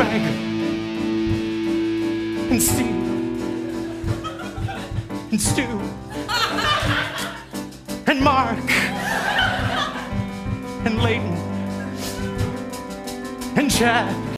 Greg and Steve and Stu and Mark and Layton, and Chad.